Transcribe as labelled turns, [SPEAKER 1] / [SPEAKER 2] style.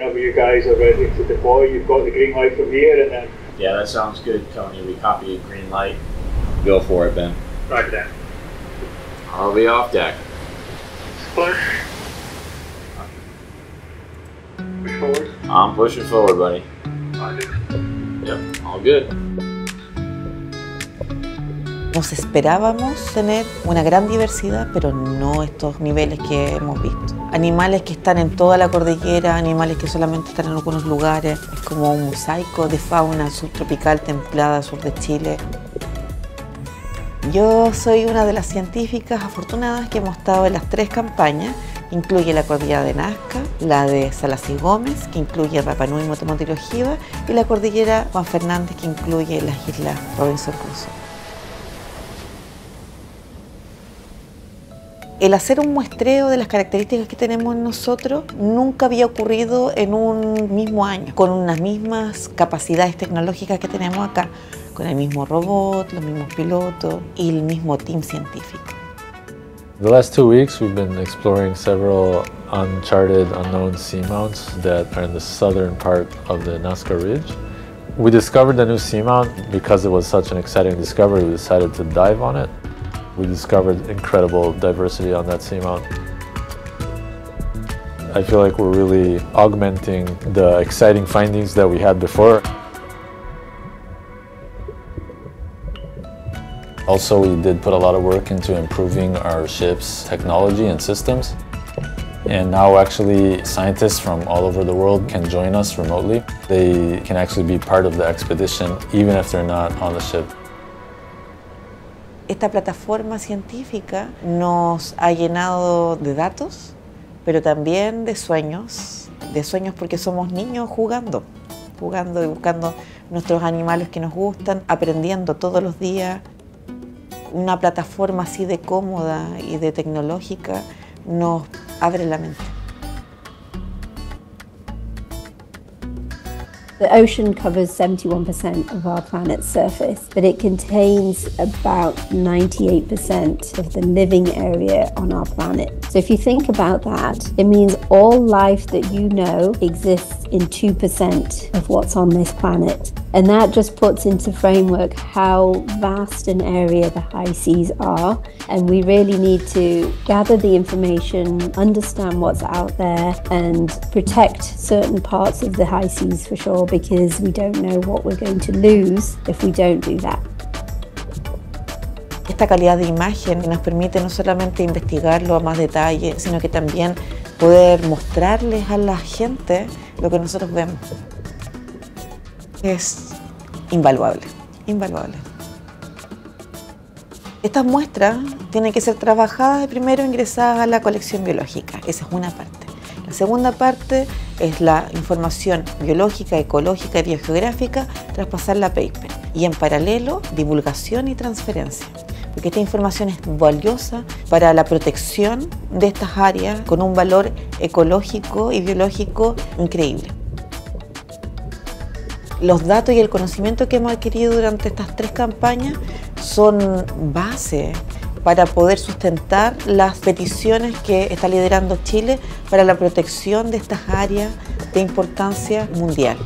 [SPEAKER 1] whenever you guys are ready to deploy, you've got the green light from here and then...
[SPEAKER 2] Yeah, that sounds good, Tony. We copy a green light. Go for it, Ben.
[SPEAKER 1] Roger that.
[SPEAKER 2] I'll be off deck.
[SPEAKER 1] Push. Push forward.
[SPEAKER 2] I'm pushing forward, buddy.
[SPEAKER 1] Roger.
[SPEAKER 2] Yep, all good.
[SPEAKER 3] Nos esperábamos tener una gran diversidad, pero no estos niveles que hemos visto. Animales que están en toda la cordillera, animales que solamente están en algunos lugares, es como un mosaico de fauna subtropical templada sur de Chile. Yo soy una de las científicas afortunadas que hemos estado en las tres campañas, incluye la cordillera de Nazca, la de Salas y Gómez, que incluye Rapa Nui, Motomoto y la cordillera Juan Fernández, que incluye las islas Robinson Crusoe. El hacer un muestreo de las características que tenemos nosotros nunca había ocurrido en un mismo año, con unas mismas capacidades tecnológicas que tenemos acá, con el mismo robot, los mismos pilotos y el mismo team científico.
[SPEAKER 4] The last two weeks we've been exploring several uncharted, unknown seamounts that are in the southern part of the Nazca Ridge. We discovered the new seamount because it was such an exciting discovery, we decided to dive on it. We discovered incredible diversity on that seamount. I feel like we're really augmenting the exciting findings that we had before. Also, we did put a lot of work into improving our ship's technology and systems. And now actually scientists from all over the world can join us remotely. They can actually be part of the expedition even if they're not on the ship.
[SPEAKER 3] Esta plataforma científica nos ha llenado de datos, pero también de sueños, de sueños porque somos niños jugando, jugando y buscando nuestros animales que nos gustan, aprendiendo todos los días. Una plataforma así de cómoda y de tecnológica nos abre la mente.
[SPEAKER 5] The ocean covers 71% of our planet's surface, but it contains about 98% of the living area on our planet. So if you think about that, it means all life that you know exists in 2% of what's on this planet. And that just puts into framework how vast an area the high seas are. And we really need to gather the information, understand what's out there, and protect certain parts of the high seas for sure, because we don't know what we're going to lose if we don't do that.
[SPEAKER 3] Esta calidad de imagen nos permite no solamente investigarlo a más detalle, sino que también poder mostrarles a la gente lo que nosotros vemos. Es invaluable, invaluable. Estas muestras tienen que ser trabajadas y primero ingresadas a la colección biológica, esa es una parte. La segunda parte es la información biológica, ecológica y biogeográfica, traspasarla a paper. Y en paralelo, divulgación y transferencia porque esta información es valiosa para la protección de estas áreas con un valor ecológico y biológico increíble. Los datos y el conocimiento que hemos adquirido durante estas tres campañas son base para poder sustentar las peticiones que está liderando Chile para la protección de estas áreas de importancia mundial.